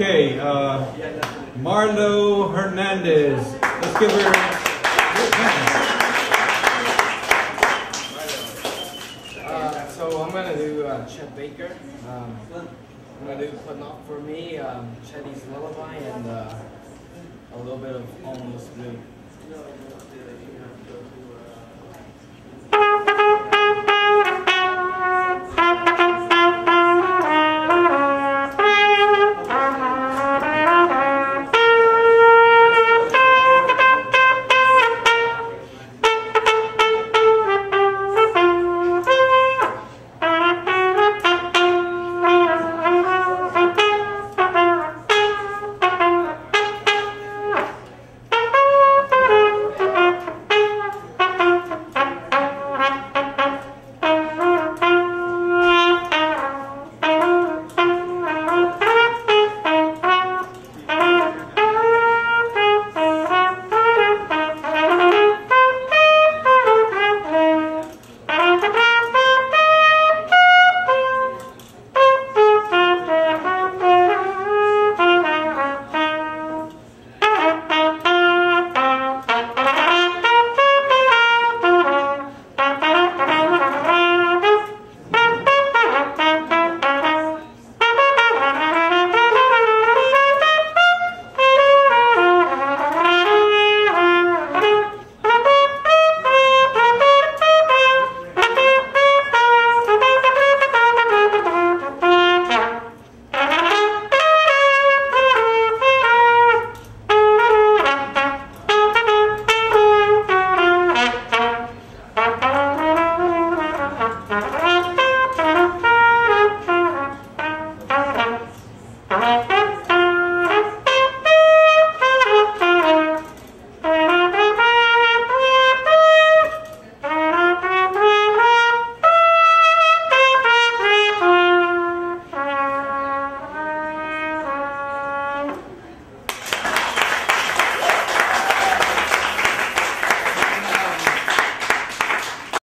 Okay, uh, Marlo Hernandez. Let's give her. Uh, so I'm gonna do uh, Chet Baker. Um, I'm gonna do but Not for Me," um, Chetty's Lullaby, and uh, a little bit of Almost Blue.